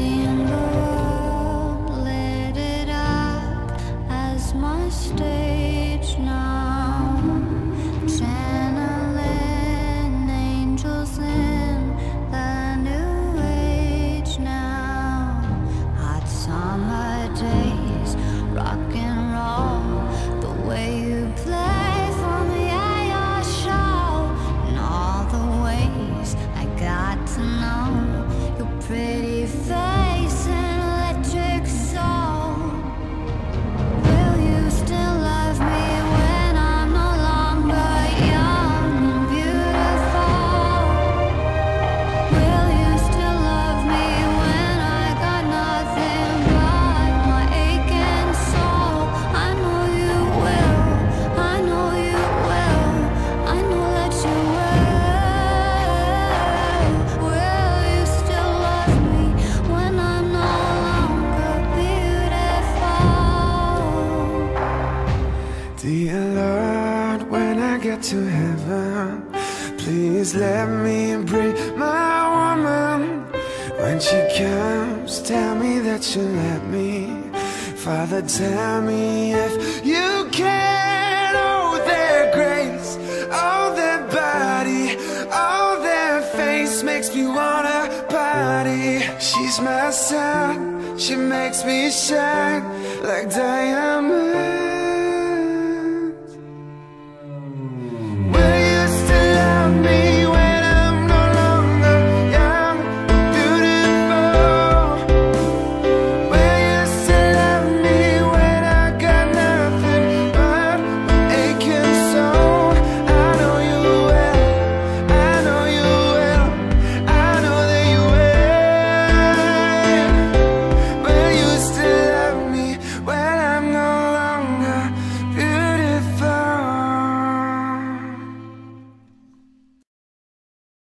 Seeing the Dear Lord, when I get to heaven, please let me bring my woman. When she comes, tell me that you let me. Father, tell me if you can. Oh, their grace, oh, their body, oh, their face makes me wanna party. She's my sun, she makes me shine like diamonds.